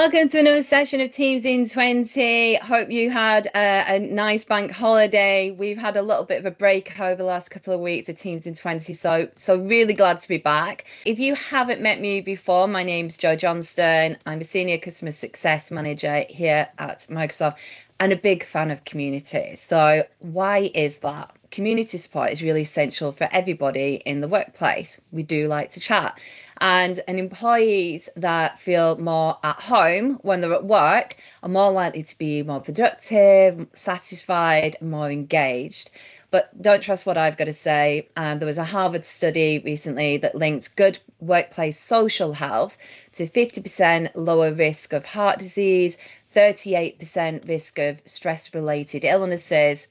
Welcome to another session of Teams in 20. Hope you had a, a, nice bank holiday. We've had a little bit of a break over the last couple of weeks with Teams in 20, so so really glad to be back. If you haven't met me before, my name's Jo Johnston. I'm a senior customer success manager here at Microsoft and a big fan of community. So why is that? Community support is really essential for everybody in the workplace. We do like to chat and employees that feel more at home when they're at work are more likely to be more productive, satisfied, more engaged. But don't trust what I've got to say. Um, there was a Harvard study recently that linked good workplace social health to 50% lower risk of heart disease, 38% risk of stress related illnesses.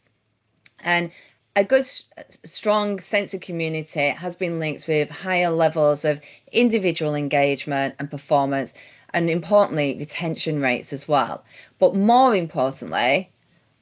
And a good strong sense of community has been linked with higher levels of individual engagement and performance and importantly retention rates as well. But more importantly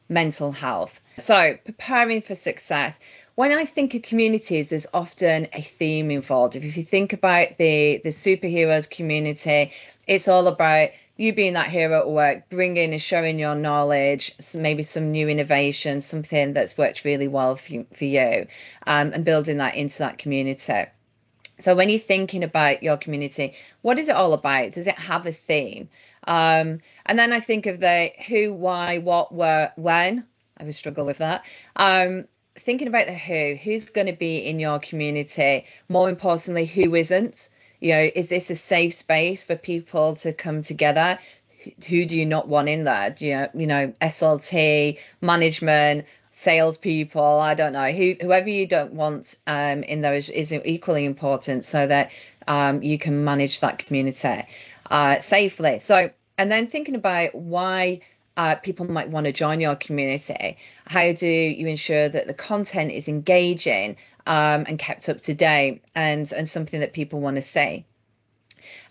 mental health. So preparing for success. When i think of communities there's often a theme involved. If you think about the the superheroes community it's all about you being that hero at work, bringing and showing your knowledge, maybe some new innovation, something that's worked really well for you, for you um, and building that into that community. So when you're thinking about your community, what is it all about? Does it have a theme? Um, and then I think of the who, why, what, where, when. I would struggle with that. Um, thinking about the who, who's going to be in your community? More importantly, who isn't? You know is this a safe space for people to come together? Who do you not want in there? You, you know slt management salespeople i don't know. Who whoever you don't want um, in there is, is equally important so that um, you can manage that community uh, safely. So and then thinking about why uh, people might want to join your community. How do you ensure that the content is engaging um, and kept up to date and, and something that people want to see?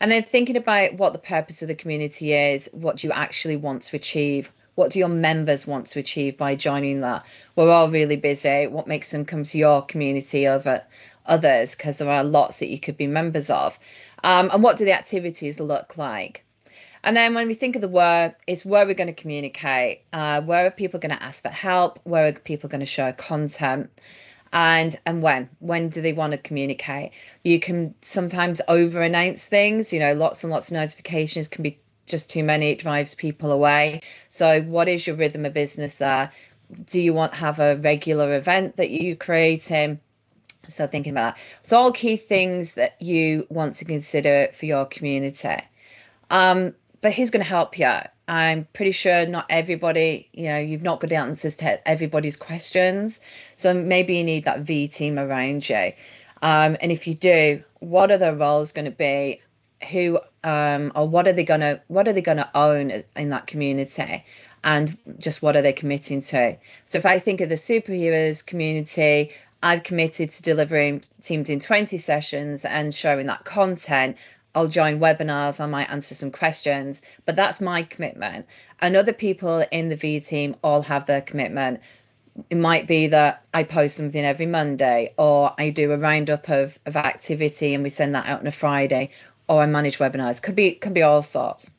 And then thinking about what the purpose of the community is, what do you actually want to achieve? What do your members want to achieve by joining that? We're all really busy. What makes them come to your community over others? Because there are lots that you could be members of. Um, and what do the activities look like? And then when we think of the where, it's where we're going to communicate. Uh, where are people going to ask for help? Where are people going to show content? And and when? When do they want to communicate? You can sometimes over announce things. You know, lots and lots of notifications can be just too many. It drives people away. So, what is your rhythm of business there? Do you want to have a regular event that you creating? So thinking about that. So all key things that you want to consider for your community. Um, but who's going to help you? I'm pretty sure not everybody, you know, you've not got the answers to everybody's questions. So maybe you need that V team around you. Um, and if you do, what are their roles going to be? Who um, or what are they gonna what are they gonna own in that community? And just what are they committing to? So if I think of the superheroes community, I've committed to delivering teams in 20 sessions and showing that content I'll join webinars, I might answer some questions, but that's my commitment. And other people in the V team all have their commitment. It might be that I post something every Monday, or I do a roundup of, of activity and we send that out on a Friday, or I manage webinars. Could be could be all sorts.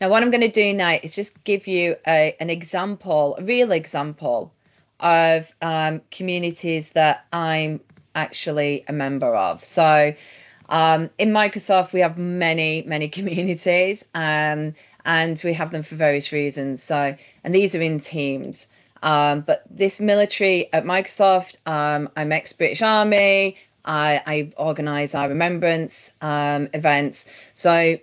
Now, what I'm going to do now is just give you a, an example, a real example of um, communities that I'm actually a member of. So um, in Microsoft, we have many, many communities, um, and we have them for various reasons. So, and these are in teams. Um, but this military at Microsoft, um, I'm ex British Army. I, I organise our remembrance um, events. So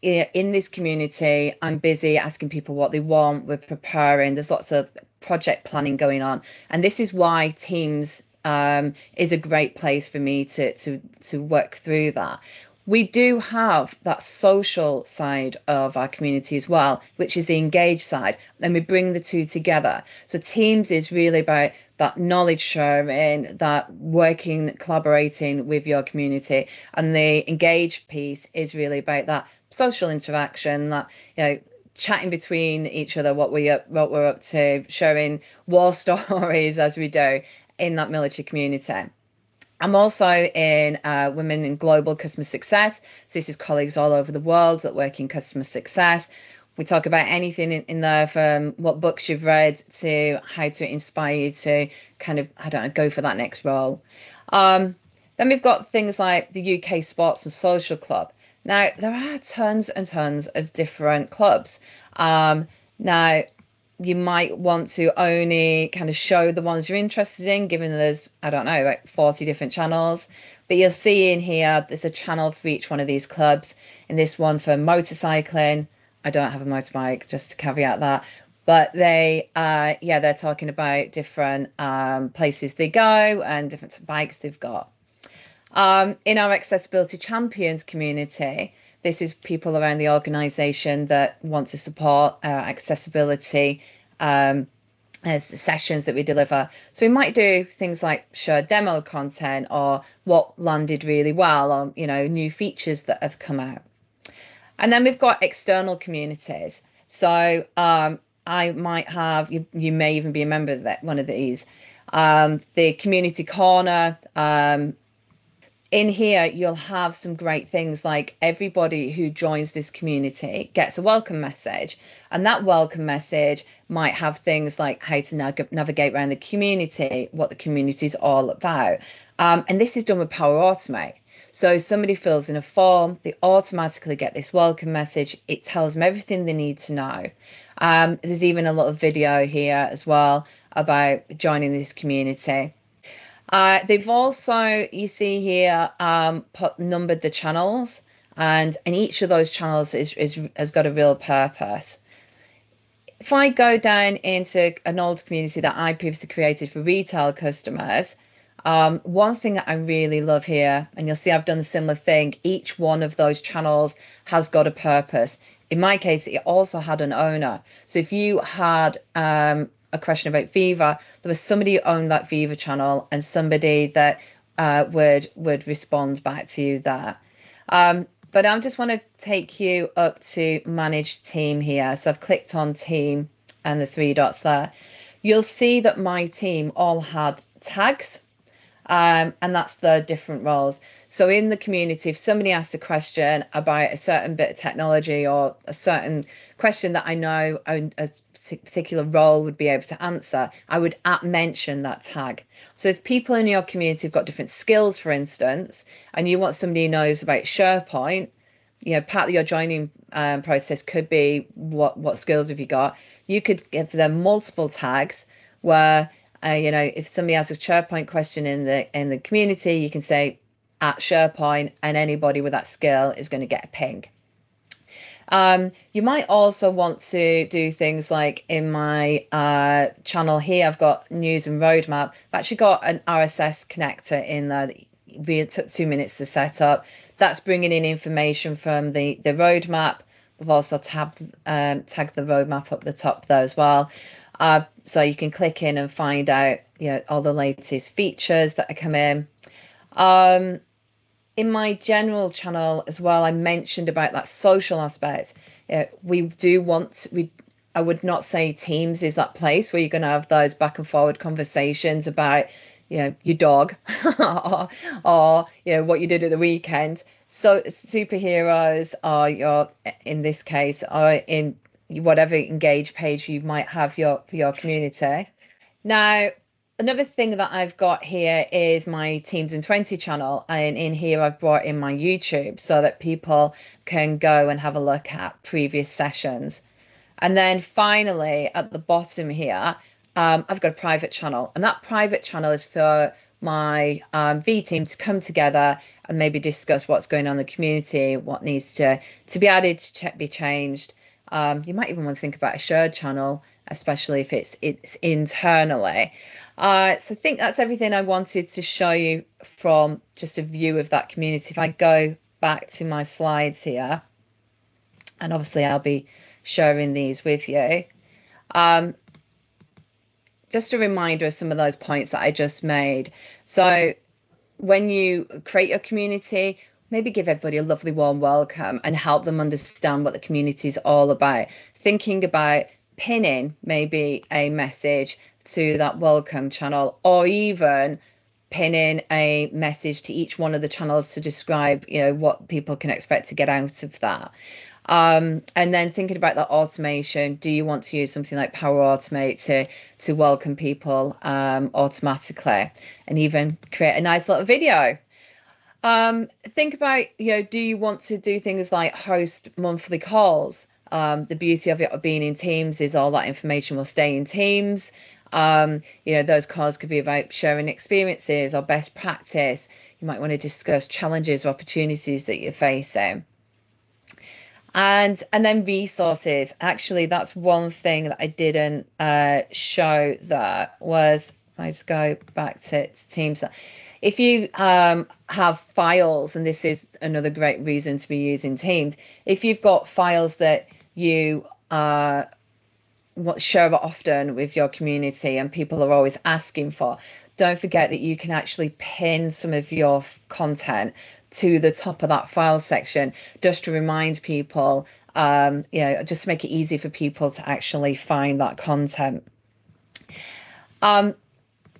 in this community, I'm busy asking people what they want. We're preparing. There's lots of project planning going on, and this is why teams um, is a great place for me to to to work through that. We do have that social side of our community as well, which is the engaged side, and we bring the two together. So Teams is really about that knowledge sharing, that working, collaborating with your community, and the engaged piece is really about that social interaction, that you know chatting between each other what we what we're up to, sharing war stories as we do, in that military community. I'm also in uh, Women in Global Customer Success. So this is colleagues all over the world that work in customer success. We talk about anything in, in there from what books you've read to how to inspire you to kind of, I don't know, go for that next role. Um, then we've got things like the UK Sports and Social Club. Now, there are tons and tons of different clubs. Um, now, you might want to only kind of show the ones you're interested in, given there's, I don't know, like 40 different channels. But you'll see in here, there's a channel for each one of these clubs. In this one for motorcycling, I don't have a motorbike, just to caveat that. But they, uh, yeah, they're talking about different um, places they go and different bikes they've got. Um, in our Accessibility Champions community, this is people around the organisation that want to support uh, accessibility um, as the sessions that we deliver. So we might do things like share demo content or what landed really well or, you know, new features that have come out. And then we've got external communities. So um, I might have, you, you may even be a member of that, one of these. Um, the community corner, um, in here you'll have some great things like everybody who joins this community gets a welcome message and that welcome message might have things like how to nav- navigate around the community what the community is all about. Um, and this is done with power automate. So somebody fills in a form they automatically get this welcome message. It tells them everything they need to know. Um, there's even a little video here as well about joining this community uh, they've also, you see here, um, put, numbered the channels, and and each of those channels is, is has got a real purpose. If I go down into an old community that I previously created for retail customers, um, one thing that I really love here, and you'll see I've done a similar thing, each one of those channels has got a purpose. In my case, it also had an owner. So if you had um, a question about Viva, there was somebody who owned that Viva channel and somebody that uh, would would respond back to you there. Um, but I just want to take you up to manage team here. So I've clicked on team and the three dots there. You'll see that my team all had tags um, and that's the different roles. So in the community, if somebody asks a question about a certain bit of technology or a certain question that I know a, a particular role would be able to answer, I would at mention that tag. So if people in your community have got different skills, for instance, and you want somebody who knows about SharePoint, you know, part of your joining um, process could be what what skills have you got. You could give them multiple tags where uh, you know, if somebody has a SharePoint question in the in the community, you can say at SharePoint, and anybody with that skill is going to get a ping. Um, you might also want to do things like in my uh, channel here, I've got news and roadmap. I've actually got an RSS connector in there that took two minutes to set up. That's bringing in information from the, the roadmap. We've also tabbed, um, tagged the roadmap up the top there as well. Uh, so you can click in and find out you know all the latest features that are coming. Um, in my general channel as well, I mentioned about that social aspect. Uh, we do want we. I would not say Teams is that place where you're going to have those back and forward conversations about you know your dog or, or you know what you did at the weekend so superheroes are your in this case are in whatever engage page you might have your for your community. Now, another thing that I've got here is my Teams in 20 channel, and in here I've brought in my YouTube so that people can go and have a look at previous sessions. And then finally, at the bottom here, um, I've got a private channel, and that private channel is for my um, V team to come together and maybe discuss what's going on in the community, what needs to to be added, to ch- be changed, um, you might even want to think about a shared channel, especially if it's it's internally. Uh, so I think that's everything I wanted to show you from just a view of that community. If I go back to my slides here, and obviously I'll be sharing these with you. Um, just a reminder of some of those points that I just made. So when you create your community, maybe give everybody a lovely warm welcome and help them understand what the community is all about. Thinking about pinning maybe a message to that welcome channel or even pinning a message to each one of the channels to describe, you know, what people can expect to get out of that. Um, and then thinking about that automation, do you want to use something like Power Automate to to welcome people um, automatically, and even create a nice little video? Um, think about, you know, do you want to do things like host monthly calls? Um, the beauty of it being in Teams is all that information will stay in Teams. Um, you know, those calls could be about sharing experiences or best practice. You might want to discuss challenges or opportunities that you're facing and and then resources actually that's one thing that i didn't uh, show that was i just go back to, to teams if you um, have files and this is another great reason to be using teams if you've got files that you uh, share often with your community and people are always asking for don't forget that you can actually pin some of your content to the top of that file section just to remind people, um, you know, just to make it easy for people to actually find that content. Um,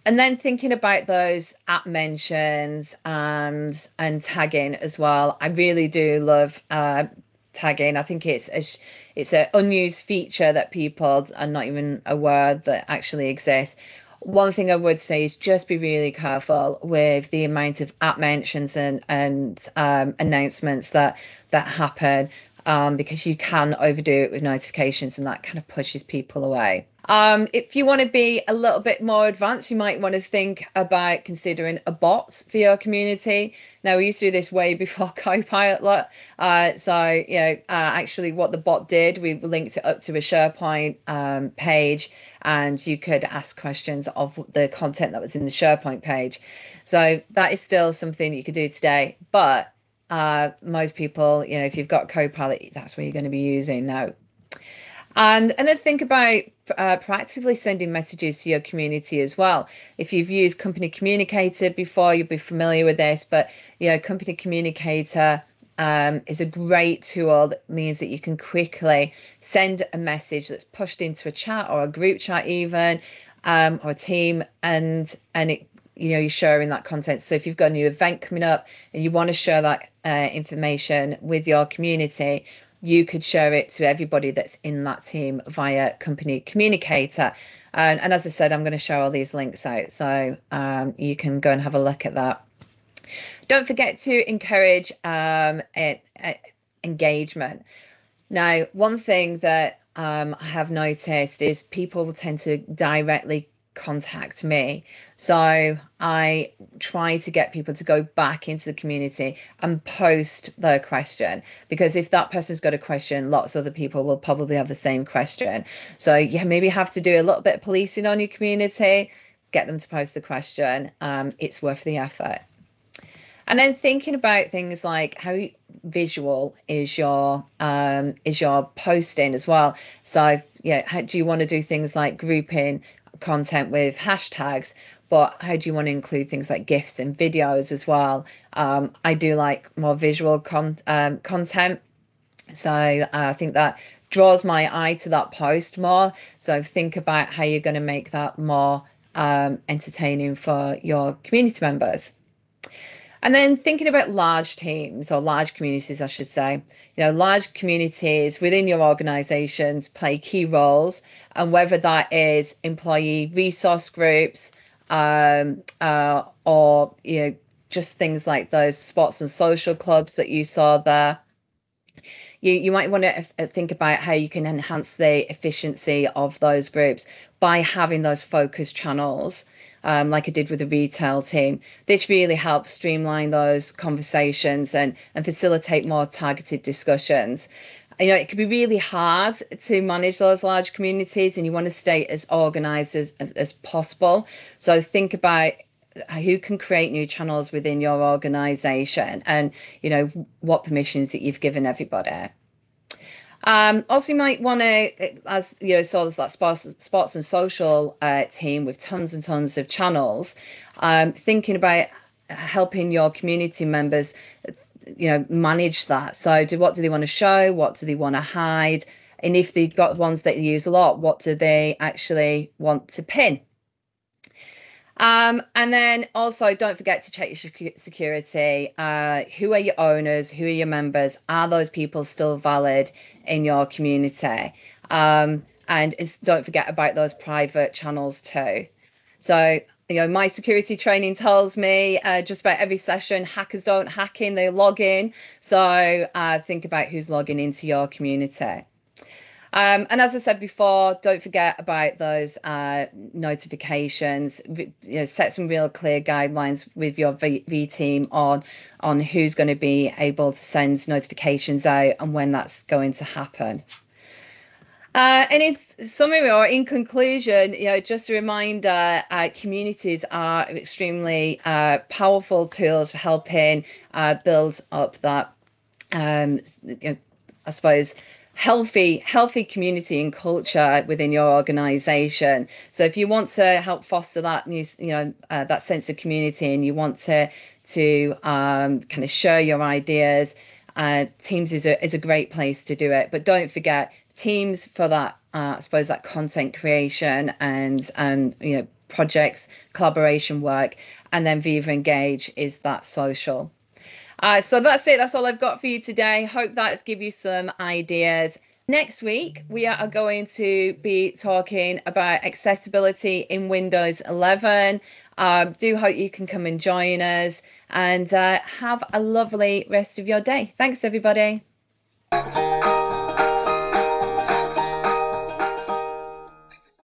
and then thinking about those at mentions and and tagging as well. I really do love uh, tagging. I think it's a, it's an unused feature that people are not even aware that actually exists one thing I would say is just be really careful with the amount of at mentions and and um, announcements that that happen um, because you can overdo it with notifications and that kind of pushes people away. Um, if you want to be a little bit more advanced, you might want to think about considering a bot for your community. Now, we used to do this way before Copilot. Uh, so, you know, uh, actually, what the bot did, we linked it up to a SharePoint um, page, and you could ask questions of the content that was in the SharePoint page. So, that is still something you could do today. But uh, most people, you know, if you've got Copilot, that's what you're going to be using now. And, and then think about uh, proactively sending messages to your community as well. If you've used Company Communicator before, you'll be familiar with this, but you know, Company Communicator um, is a great tool that means that you can quickly send a message that's pushed into a chat or a group chat even um, or a team and and it you know you're sharing that content. So if you've got a new event coming up and you want to share that uh, information with your community you could share it to everybody that's in that team via company communicator. And, and as i said i'm going to show all these links out. So um, you can go and have a look at that. Don't forget to encourage um, engagement. Now one thing that um, i have noticed is people tend to directly contact me. So I try to get people to go back into the community and post their question because if that person's got a question, lots of other people will probably have the same question. So you maybe have to do a little bit of policing on your community, get them to post the question. Um, it's worth the effort. And then thinking about things like how visual is your um, is your posting as well. So yeah, how, do you want to do things like grouping content with hashtags but how do you want to include things like gifs and videos as well? Um, i do like more visual con- um, content so uh, i think that draws my eye to that post more. So think about how you're going to make that more um, entertaining for your community members and then thinking about large teams or large communities, I should say, you know, large communities within your organizations play key roles, and whether that is employee resource groups um, uh, or, you know, just things like those sports and social clubs that you saw there. You, you might want to think about how you can enhance the efficiency of those groups by having those focus channels um, like I did with the retail team. This really helps streamline those conversations and, and facilitate more targeted discussions. You know, it can be really hard to manage those large communities and you want to stay as organized as, as possible. So think about who can create new channels within your organization and, you know, what permissions that you've given everybody. Um, also, you might want to, as you know, saw there's that sports, sports and social uh, team with tons and tons of channels, um, thinking about helping your community members, you know, manage that. So, do what do they want to show? What do they want to hide? And if they've got ones that they use a lot, what do they actually want to pin? Um, and then also don't forget to check your security. Uh, who are your owners? Who are your members? Are those people still valid in your community? Um, and don't forget about those private channels too. So you know, my security training tells me uh, just about every session, hackers don't hack in, they log in. So uh, think about who's logging into your community. Um, and as I said before, don't forget about those uh, notifications. You know, set some real clear guidelines with your v, v team on on who's going to be able to send notifications out and when that's going to happen. Uh, and in summary or in conclusion, you know, just a reminder, uh, communities are extremely uh, powerful tools for helping uh, build up that, um, you know, I suppose, healthy healthy community and culture within your organization. So if you want to help foster that new you know uh, that sense of community and you want to to um, kind of share your ideas uh, teams is a, is a great place to do it. But don't forget teams for that uh, i suppose that content creation and and you know projects collaboration work and then viva engage is that social uh, so that's it. That's all I've got for you today. Hope that's give you some ideas. Next week, we are going to be talking about accessibility in Windows 11. Um, do hope you can come and join us and uh, have a lovely rest of your day. Thanks, everybody.